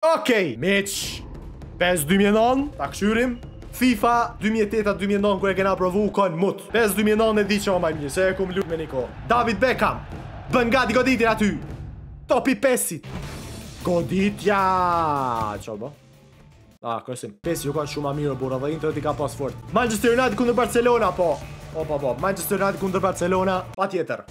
Okej, miq, PES 2009, ta kqyrim, FIFA 2008-2009, kur e kena provu, u konë mut. PES 2009 e di që o ma i mirë, se e kum lujt me ni kohë. David Beckham, bën gati goditin aty, topi i PES-it. Goditja, qe bo? A, ah, kërkah s'i, PES-i u konë shumë ma i mirë, burra, dhe Interin e ka pas fort. Manchester United kundër Barcelona, po. Opa, po, Manchester United kundër Barcelona, patjetër.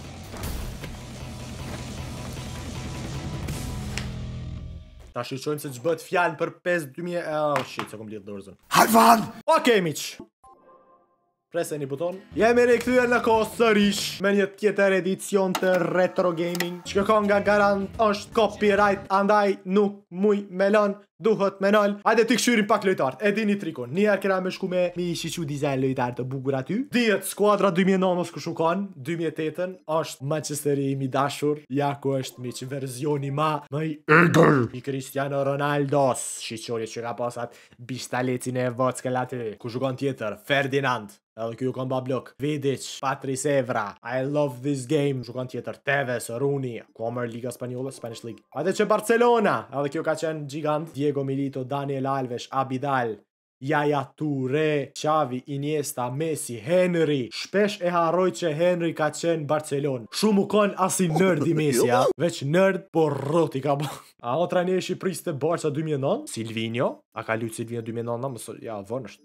Ta shiqojmë se çë bëhet fjalë për PES 2000 e... Oh shit, s'e kom lidhë dorëzën. Hajvan! Ok, miq! Press any button. Jemi rikthyer në kohë sërish me një tjetër edicion të retro gaming. Qikjo kanga garant është copyright, andaj nuk muj me lon. Duhet me nal. Hajde t'i kqyrim pak lojtart. E dini trikun. Një herë kena me shku me me i shiqu dizajn lojtar të bukur aty. Dihet skuadra dy mijë e nëntë ose kush u kan, dy mijë e tetën është Manchesteri im i dashur, ja ku është miq verzioni ma i egër i Cristiano Ronaldos. Shiqone qe ka pas atë bishtalecin e vockël aty. Kush u kan tjetër? Ferdinand. Edhe ky u kan bablok. Vidic, Patrice Evra, I love this game. Kush u kanë tjetër Tevez, Rooney, ku o more Liga Spanjolle, Spanish League. Hajde qe Barcelona. Edhe kjo ka qenë gjigant. Diego Milito, Daniel Alves, Abidal, Yaya Toure, Xavi, Iniesta, Messi, Henry. Shpesh e harroj që Henry ka qenë n'Barcelonë. Shumë u kanë asi nerd-i Messi, a? Veç nerd, por rroti ka ba. A o trajneri i Shqipërisë te Barca 2009? Silvinio? A ka lujtë Silvinio 2009? Mësë, ja, vërnështë.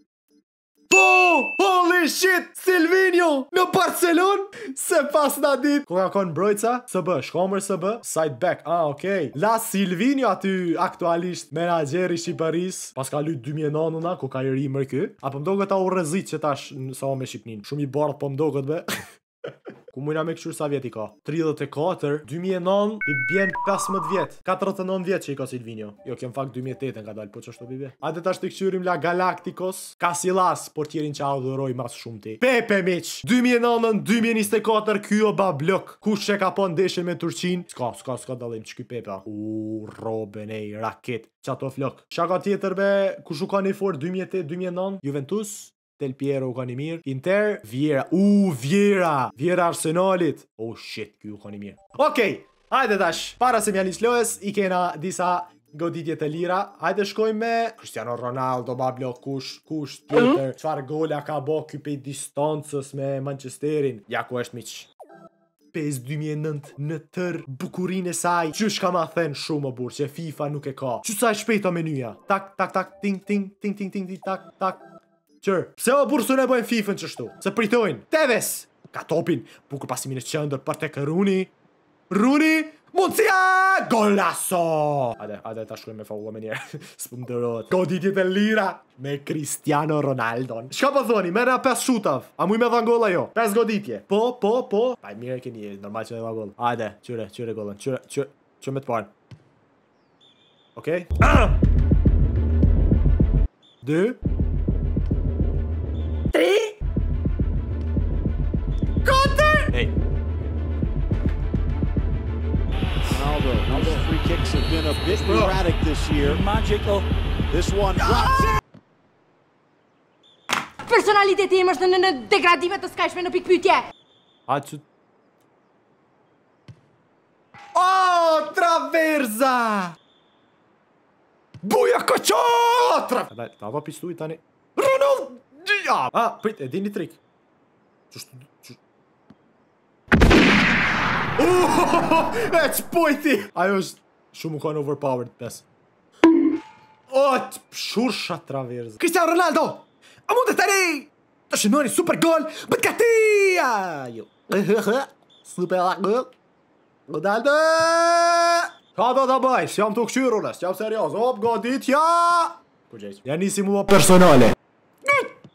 Po! Holy shit! Silvinio! Në Barcelonë? S'e pasna dit! Ku ka kon mbrojca? SB, çka o more SB? Side back, ah, okej. Okay. Le Silvinio aty aktualisht menaxheri i Shqipërisë. Paska lujt 2009-n. Nana, koka i ri more ky. A po m'doket a u rrezit qetash n'Ksamil me Shqipnin. Shumë i bardh po m'doket be. Ku mujna me kqyr sa vjet i ka. Tridhjetë e katër, dy mijë e nëntë i bjen pesëmbëdhjetë vjet, katërdhjetë e nëntë vjet qe i ka Silvinjo, jo kjo në fakt dy mijë e tetën ka dal, po qashtu p'i bjen be. Hajde tash t'i kqyrim Los Galaktikos, Kasilas, portierin që e adhuroj ma s'shumti. Pepe miq! Dy mijë e nëntë në dy mijë e njëzet e katër ky o bablok, kush e ka pa ndeshjen me Turqinë, s'ka, s'ka, s'ka dallim, qiky Pepe a. Uuu Roben ej raketë, qato flokë. Çka ka tjetër be, kush u kan i fort dy mijë e tetë, dy mijë e nëntë, Juventus? Del Piero u kan i mirë. Inter Vieira. Uuu Vieira! Vieira i Arsenalit. Oh shit, ky u kan i mirë. Okej. Okay. Hajde tash. Para se me ia nis lojës, i kena disa goditje të lira. Hajde shkojmë me Cristiano Ronaldo, bablok, kush, kush tjetër. Çfarë gola ka bë ky pej distancës me Manchesterin? Ja ku është miq. pes dy mijë e nëntë në tër bukurinë e saj qysh kam me thënë shumë o burr që FIFA nuk e ka qysh sa e shpejt a menyja tak tak tak ting ting ting ting ting ting tak tak qyr pse o burr s'un e bojnë FIFA-n qështu se pritojnë Tevez ka topin bukur pasimi në qendër për tek Rooney Rooney mundësia golaso hajde hajde ta shkojmë me faula menjëherë s'pëndërot goditjet e lira me Cristiano Ronaldo. Çka po thoni? Me ra 5 shuta. A muj me dhan gol a jo? 5 goditje. Po, po, po. Ai mirë e keni, normal që e dha gol. Hajde, qyre, qyre golin. Qyre, qyre, qyre me të parë. Okej. Okay. Dy. Tri. Katër. Hey. Ronaldo, Ronaldo free kicks have been a bit erratic this year. Magical. This one. Personaliteti im është në një degradim të skajshme në pikpytje. A që... O, traverza! Buja ka qatra! Edhe, ta va pisu i tani... Ronald! A, prit, e dini trik. Qështu... E që pojti Ajo është Shumë më kojnë overpowered pes O të pëshur shatë traverës Cristiano Ronaldo A mund të të rej Të shënoni super gol Bët ka ti Ajo Super gol Ronaldo Ka do të bëj Së jam të këqyru në Së jam serios Op godit Ja Kërgjejtë Ja nisi mua personale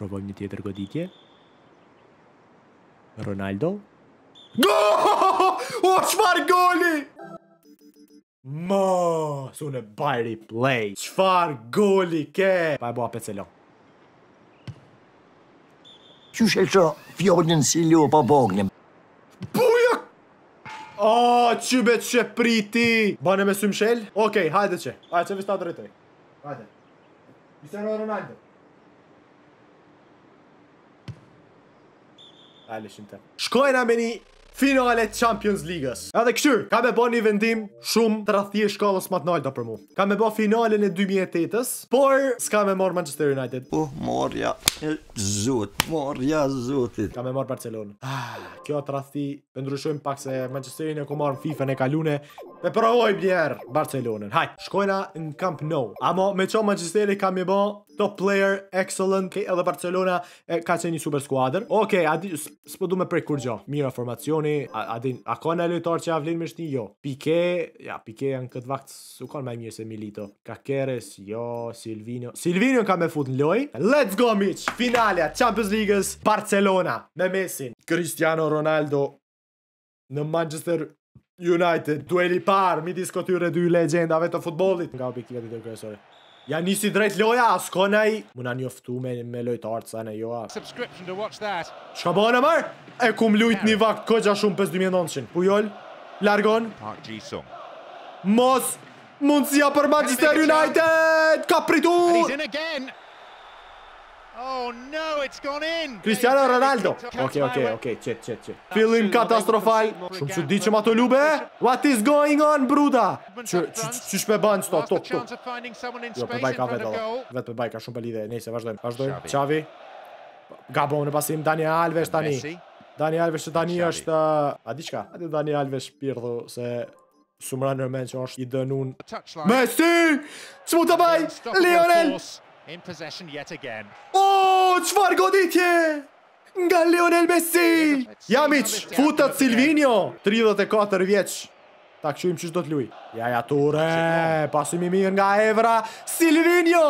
Provojmë një tjetër goditje. Ronaldo. O, çfarë goli! Ma, s'un e baj replay. Çfarë goli ke? Pa e bo apet se lo. Qysh e kësho fjollin si lo pa boglin. Buja! O, qybe që priti! Bane me symshel? Okej, hajde që. Hajde që vishtë ta drejtoj. Hajde. Cristiano Ronaldo. Ale shinte. Shkojna me ni finale Champions League-s. Edhe kështu, kam me ba një vendim shumë tradhti e shkallës ma t'naltë për mua. Kam me ba finalen e 2008-s, por s'kam me marr Manchester United. Po, uh, morja e zot, morja e zotit. Kam me marr Barcelona. Ah, kjo tradhti e ndryshojmë pak se Manchesterin e kom marr n'FIFA-n e kalune. E provojmë njëherë Barcelonën. Hajt, shkojna në Camp Nou. Amo me çu Manchesterin kam me bo top player, excellent, okay, edhe Barcelona e, ka qenë një super skuadër. Okej, okay, a di s'po du me prek kurgjo. Mirë a formacioni, a, a di, a ka naj lojtar që ja vlen me shti? Jo. Pique, ja, Pique n'at' vakt s'u kanë ma mirë se Milito. Caceres, jo, Silvinho. Silvinho ka me fut në lojë. Let's go miq, finalja Champions League-s Barcelona me Messin. Cristiano Ronaldo në Manchester United, dueli i parë midis këtyre dy legjendave të futbollit nga objektivat kryesore. Ja nisi drejt loja, s'ka nej me na njoftu me, me lojtarë s'e njoh Çka bon more? E kom lujt një vakt goxha shumë PES 2009 Puyol, largon Mos mundësia për Manchester United Ka pritë Cristiano Ronaldo Ok, ok, ok, qet, qet, qet Fillim katastrofal Shumë çudi me të lu be What is going on, bruda Që, që, çka më ban qeto, tok, tok Jo, po bajka vetë, vetë po bajka shumë për lidhe Nejse, vazhdojmë, vazhdojmë Xavi gabon në pasim, Dani Alves tani Dani Alves që tani është A di çka? A di Dani Alves, pirdhu se S'um ra nërmen që ashtë i dënun Messi! Ç'mund të bajë? Lionel! O, çfarë goditje! Nga Lionel Messi! Ja miq, futet Silvinho, 34 vjeç. Ta kqyrim qysh do të lujë. Ja, ja, Toure, pasim i mirë nga Evra. Silvinho!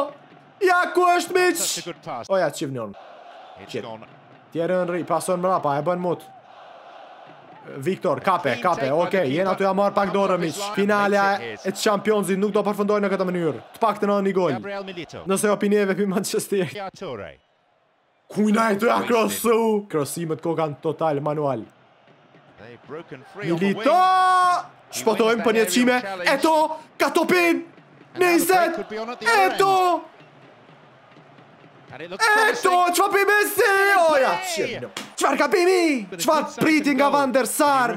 Ja ku është miq. O ja ç'driblon. Thierry Henry pason mrapa, e bën mut. Viktor, kape, kape, ok, jena tu ja marrë pak dorën, miq. Finalja e Championsit nuk do përfundojë në këtë mënyrë. Të paktën edhe një gol. Nëse po pini eve prej Manchesterit. Kujna je tu ja krosu! Krosimet kokan total manual. Milito! Shpëtojmë për një qime. Eto! Ka topin! Në i zet! Eto! Eto! Çfa bën Messi? O ja! Çfarë gabimi? Çfarë priti nga Van der Sar?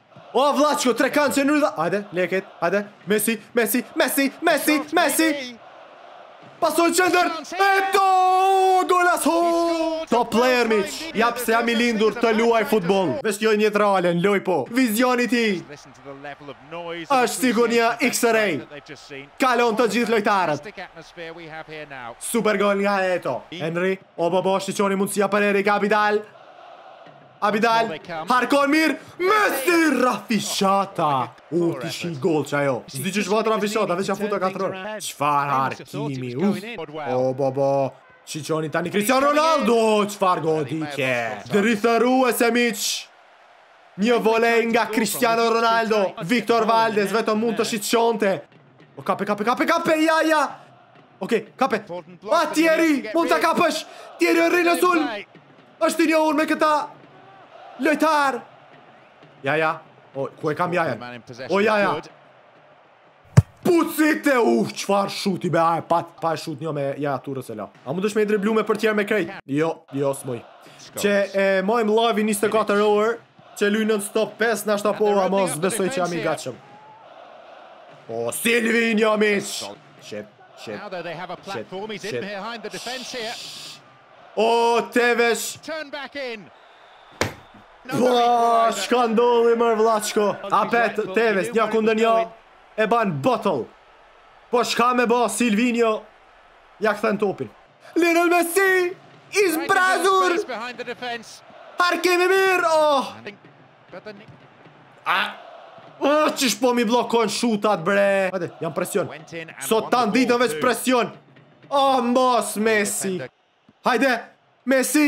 O vllaçko, te kanë që e rrëzoi. Ajde, leket, ajde. Messi, Messi, Messi, Messi, Messi. Pasoi qendër, Eto, golazo. Top player, miq. Ja pse jam i lindur të luaj futbol. Vështroje një çikë lojën po. Vizioni i tij. Ashtë sikur një X-ray. Kalon të gjithë lojtarët. Super gol nga Eto. Henry, o bo bo, shikoni mundësia për Eric Abidal. Abidal, harkon mirë, Messi ra fishata. U, ti, ishte gol qajo. S'di qysh ra fishata, veç ja futa katror. Çfarë harkimi, u. O, bo, bo. Shiqoni tani Cristiano Ronaldo, çfarë goditje. Drithëruese miq. Një vole nga Cristiano Ronaldo. Viktor Valdes, vetëm mund të shiqonte. O kape, kape, kape, kape, ja, ja. Oke, kape. Pa, Thierry, mund të kapësh. Thierry, rri në sulm. është i njohur me këta. Lojtar. Ja, ja. O, ku e kam Yaya? O, ja, ja. Pucit e u, çfarë shuti be, a e patë, pa e shutin e Yaya Toures e la. A mundesh me i driblu me PES-in me krejt? Jo, jo, s'muj. Që e bojmë live i 24 orë. Që luj non stop PES nashta po a mos besoj që jam i gatshëm. O oh, Silvinio shit shit shit. O oh, Tevez. Turn back in. Vaa, shka ndodhi more vllaçko Apet, Tevez, një kundër një E ban bottle Po shka me ba Silvinio Ja këthen topin Lionel Messi i zbrazur. Harkim i mirë. Oh. Ah. Oh, qysh po mi blokon shutat, bre. Hajde, jam presion. Sot tanë ditën veç presion. Oh, mos Messi. Hajde, Messi.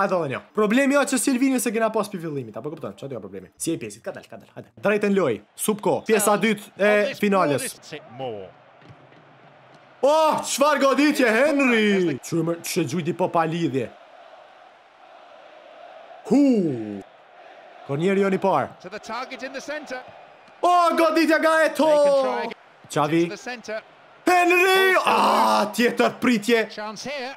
Ai thonë jo. Problemi është se Silvinion s'e kena pas pi fillimit, apo kupton? Çfarë do problemi? CD e PES-it, ka dal, ka dal. Hajde. Drejt n'lojë. Supko, pjesa e dytë e finales. Oh, çfarë goditje Henry? Çmer, ç'e gjujti po pa lidhje. Hu! Korneri jonë i parë. Oh, goditja nga Eto'o! Xavi. Henry! Ah, tjetër pritje. Chance here.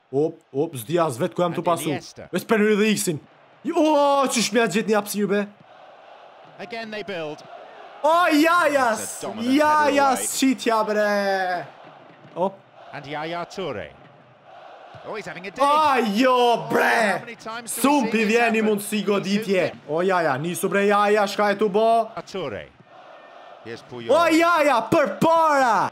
Op, op, s'di as vetë ku jam tu pasu. Veç po e prek iksin. O, qysh m'ja gjet një hapësirë, be. Again they build. O, Yayas, Yayas, qitja, bre. Op. And Yaya Toure. Oh, he's having a dig. A jo, bre. S'um po i vjen i mundësi goditje. O, Yaya, nisu bre, Yaya, shka je tu bo. Toure. O, Yaya, përpara.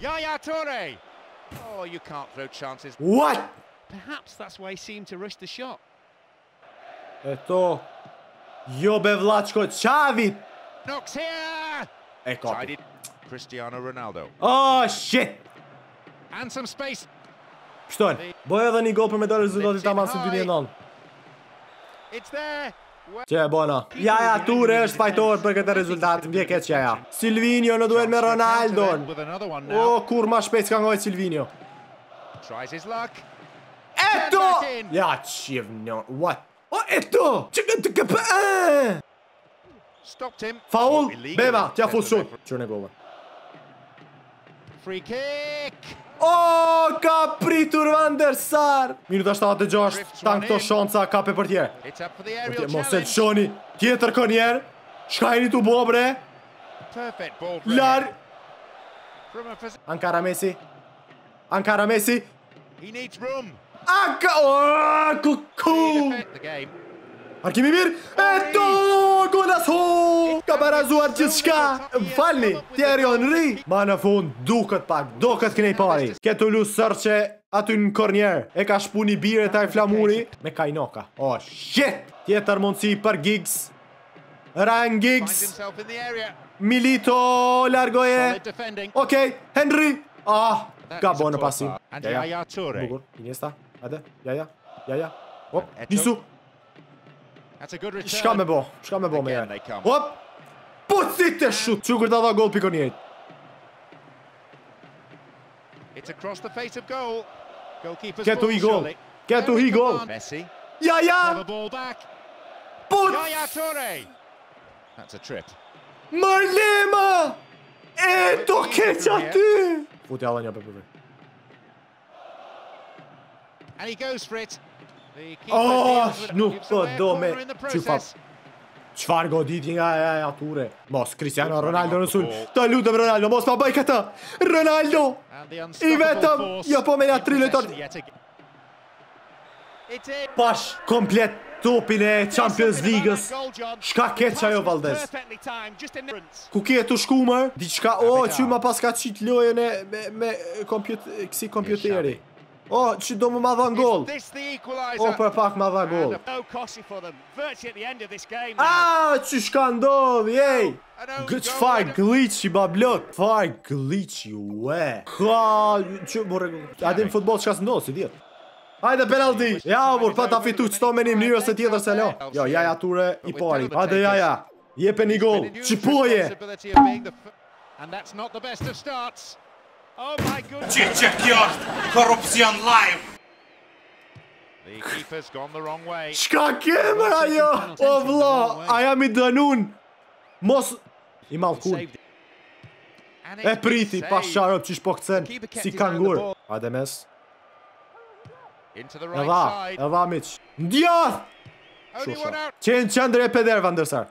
Yaya Toure. Oh, you can't throw chances. What? Perhaps that's why he seemed to rush the shot. Eto'o. Jo be vllaçko, Xavit. Knocks here. E kapi. Cristiano Ronaldo. Oh shit. And some space. Pshton. Boja edhe një gol për me dalë rezultati tamam si 2009. It's there. Qe e bona. Jaja Ture është fajtor për këtë rezultat, m'vjen keq Jaja. Silvinio në duel me Ronaldon. O kur ma shpejt s'ka ngojt Silvinio. Eto! Ja qivnjo, what? O eto! Qe këtu t'kap Faul, beba, t'ja fut shut. Që në gove. Free kick! Oh, ka pritur Van der Sar! Minuta 76, tanë këto shanca kape për t'ri. Mos e qoni, tjetër korner. Shka jeni tu bo, bre? Larë! Ankara Messi. Ankara Messi. He needs room. Ak! Oh, ku ku! Harkimi i mirë, Eto golazo! Ka barazuar gjithçka! Falni, Thierry Henry! Ma në fund, duket pak, duket këndej pari. Ke tu lu Sërqe, aty në korner, e ka shpu një bire te aj flamuri. Me kajnoka. Oh, shit! Tjetër mundësi për Giggs. Ryan Giggs. Milito largoje. Ok, Henry. Ah, ka bo ni pasim. Jaja, bukur. Iniesta, hajde, ja, ja, ja, ja. Hop, nisu. Shka me bo, shka me bo me Jaja. Hop, po zi te shut. Shyqyr t'dha gol pikon njëjtë. Ketu hi gol. Ketu hi gol. Jaja. Put. Marlema. Eto keq aty. Futi Alanya për për. And he goes for it. Oh, nuk po do me qyfar Qfar goditje nga Jaja Ture Mos, Cristiano Ronaldo në sulm Të lutëm Ronaldo, mos ma bëj këtë Ronaldo I vetëm Jo po me nga tri lojtar Pash komplet topin e Champions Ligës Shka ke qajo Valdez Ku kje tu shku mër Diqka, o, oh, qe ma paska qitë lojën e Me, me, kompjut, kësi kompjuteri O, oh, qe do m'ma dha gol. O, oh, për pak ma dha gol. A, ah, qe shka ndodh, jej. Gëtë faj glitchi, ba blok. Faj glitchi, ue. Ka, që më regu. A di në futbol çka s'ndodh, si dihet. Hajde penalti. Ja, mor, pa ta fitu qëto me një mënyrë ose tjetër se lo. Jo, Jaja Ture i pari. Hajde Jaja. Jepe një gol. Qipoje. And that's not the best of starts. Çiçe kjo është korrupsion live. Çka ke më ajo? O vla, a jam i dënun? Mos... I malkun. E priti, pasha Zotin, që po kcen si kangur. Hajde mes. Edhe, edhe miq. Ndjath! Shusha. Qenë qëndre e peder, Van der Sar.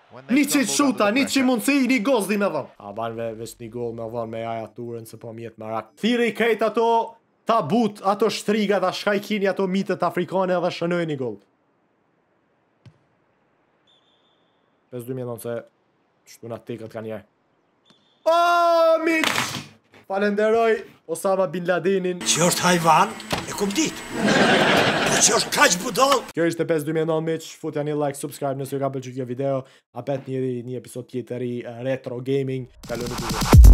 Niqin shuta, niqin mundësi, ni gol s'di me dhon. A ban ve, veç ni gol me dhon me ja atyre se po m'jet merak. Thirri krejt ato tabut, ato shtrigat, çka i kini ato mitet afrikane edhe shënojë ni gol. Pes dy mjenon se, shtu na tekat ka njerë. Oh, miq! Falenderoj Osama Bin Ladenin. Që është hajvan, e kom dit. Po që është kaq budallë. Kjo ishte PES 2009 miq, futja një like, subscribe nëse ju ka pëlqyer kjo video. Apet një episod tjetër i eh, Retro Gaming. Kaloni bukur.